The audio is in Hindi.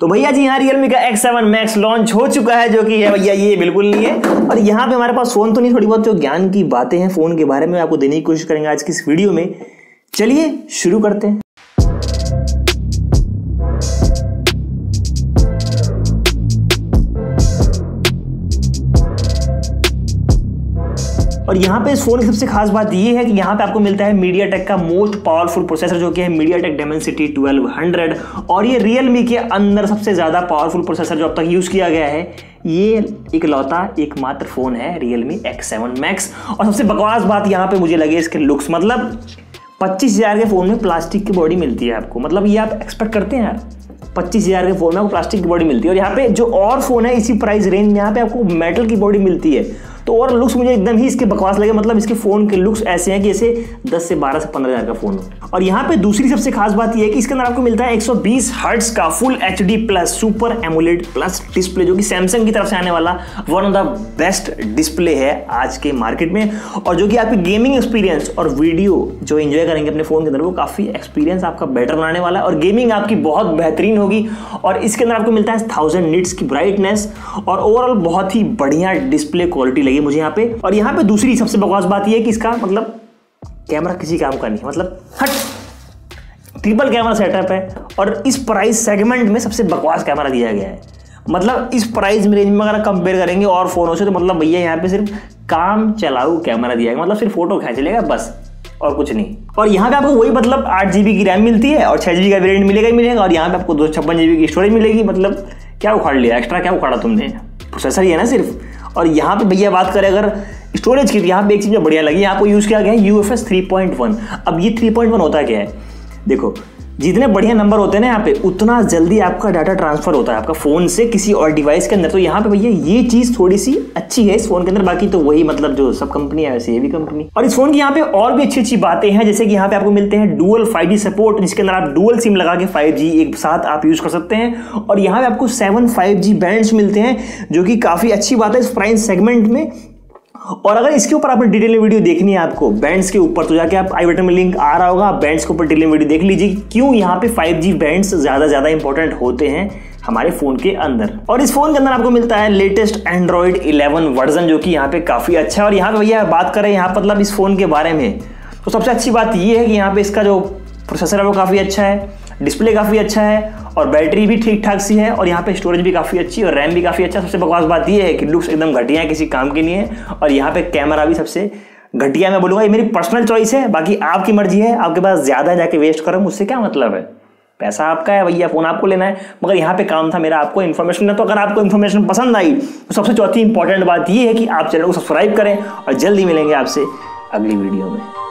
तो भैया जी, यहाँ रियलमी का एक्स सेवन मैक्स लॉन्च हो चुका है, जो कि है भैया, ये बिल्कुल नहीं है। और यहाँ पे हमारे पास फ़ोन तो नहीं, थोड़ी बहुत जो ज्ञान की बातें हैं फ़ोन के बारे में आपको देने की कोशिश करेंगे आज की इस वीडियो में। चलिए, शुरू करते हैं। और यहाँ पे इस फ़ोन की सबसे खास बात ये है कि यहाँ पे आपको मिलता है मीडिया टेक का मोस्ट पावरफुल प्रोसेसर जो कि है मीडिया टेक डेमेंसिटी 1200 और ये रियलमी के अंदर सबसे ज़्यादा पावरफुल प्रोसेसर जो अब तक यूज़ किया गया है, ये एक लौता एकमात्र फ़ोन है रियलमी एक्स सेवन मैक्स और सबसे बकवास बात यहाँ पे मुझे लगे इसके लुक्स मतलब पच्चीस हज़ार के फ़ोन में प्लास्टिक की बॉडी मिलती है आपको। मतलब ये आप एक्सपेक्ट करते हैं यार, पच्चीस हज़ार के फ़ोन में आपको प्लास्टिक की बॉडी मिलती है। और यहाँ पे जो और फ़ोन है, इसी प्राइस रेंज में यहाँ पे आपको मेटल की बॉडी मिलती है। तो और लुक्स मुझे एकदम ही इसके बकवास लगे मतलब इसके फ़ोन के लुक्स ऐसे हैं कि जैसे 10 से 12 से 15 हज़ार का फ़ोन हो। और यहाँ पे दूसरी सबसे खास बात यह है कि इसके अंदर आपको मिलता है 120 हर्ट्ज का full HD plus super AMOLED plus display जो कि सैमसंग की तरफ़ से आने वाला one of the best display है आज के मार्केट में। और जो कि आपकी गेमिंग एक्सपीरियंस और वीडियो जो एंजॉय करेंगे अपने फ़ोन के अंदर, वो काफ़ी एक्सपीरियंस आपका बेटर बनाने वाला है। और गेमिंग आपकी बहुत बेहतरीन होगी। और इसके अंदर आपको मिलता है थाउज़ेंड निट्स की ब्राइटनेस और ओवरऑल बहुत ही बढ़िया डिस्प्ले क्वालिटी लगी मुझे यहाँ पे। और यहाँ पे दूसरी सबसे बकवास बात यह है कि इसका मतलब कैमरा किसी काम का नहीं मतलब हट। ट्रिपल कैमरा सेटअप है और इस प्राइस सेगमेंट में सबसे बकवास कैमरा दिया गया है। मतलब इस प्राइस रेंज में अगर कंपेयर करेंगे और फोनों से तो मतलब भैया यहाँ पे सिर्फ़ काम चलाऊ कैमरा दिया गया। मतलब सिर्फ़ फ़ोटो खींच लेगा बस, और कुछ नहीं। और यहाँ पे आपको वही मतलब आठ जी की रैम मिलती है और छः जी का वेरियंट मिलेगा ही मिलेगा, और यहाँ पे आपको दो छप्पन जी की स्टोरेज मिलेगी। मतलब क्या उखाड़ लिया? एक्स्ट्रा क्या उखाड़ा तुमने? प्रोसेसर ही है ना सिर्फ़। और यहाँ पे भैया बात करें अगर स्टोरेज की तो यहाँ पे एक चीज़ बढ़िया लगी। यहाँ को यूज़ किया गया है U F S three point one अब ये थ्री पॉइंट वन होता क्या है? देखो जितने बढ़िया नंबर होते हैं ना यहाँ पे, उतना जल्दी आपका डाटा ट्रांसफ़र होता है। आपका फ़ोन से किसी और डिवाइस के अंदर। तो यहाँ पे भैया, ये चीज़ थोड़ी सी अच्छी है इस फ़ोन के अंदर। बाकी तो वही मतलब जो सब कंपनी है, वैसे ये भी कंपनी और इस फ़ोन की यहाँ पे और भी अच्छी अच्छी बातें हैं। जैसे कि यहाँ पे आपको मिलते हैं डुअल फाइव सपोर्ट जिसके अंदर आप डुअल सिम लगा के फाइव एक साथ आप यूज़ कर सकते हैं। और यहाँ पे आपको सेवन फाइव जी बैंड मिलते हैं, जो कि काफ़ी अच्छी बात है इस प्राइस सेगमेंट में। और अगर इसके ऊपर आपने डिटेल में वीडियो देखनी है आपको बैंड्स के ऊपर तो जाके आप आई बटन में लिंक आ रहा होगा। आप बैंड्स के ऊपर डिटेल में वीडियो देख लीजिए क्यों यहाँ पे 5G बैंड्स ज़्यादा ज़्यादा इंपॉर्टेंट होते हैं हमारे फ़ोन के अंदर। और इस फ़ोन के अंदर आपको मिलता है लेटेस्ट एंड्रॉयड 11 वर्जन जो कि यहाँ पे काफ़ी अच्छा है। और यहाँ पे भैया बात करें यहाँ मतलब इस फ़ोन के बारे में तो सबसे अच्छी बात ये है कि यहाँ पे इसका जो प्रोसेसर है वो काफ़ी अच्छा है। डिस्प्ले काफ़ी अच्छा है और बैटरी भी ठीक ठाक सी है और यहाँ पे स्टोरेज भी काफ़ी अच्छी और रैम भी काफ़ी अच्छा। सबसे बकवास बात ये है कि लुक्स एकदम घटिया है, किसी काम के लिए और यहाँ पे कैमरा भी सबसे घटिया मैं बोलूँगा। ये मेरी पर्सनल चॉइस है, बाकी आपकी मर्ज़ी है। आपके पास ज़्यादा जाके वेस्ट करो, मुझसे क्या मतलब है? पैसा आपका है भैया फ़ोन आपको लेना है, मगर यहाँ पे काम था मेरा, आपको इन्फॉर्मेशन है तो अगर आपको इन्फॉर्मेशन पसंद आई तो सबसे चौथी इंपॉर्टेंट बात ये है कि आप चैनल को सब्सक्राइब करें और जल्दी मिलेंगे आपसे अगली वीडियो में।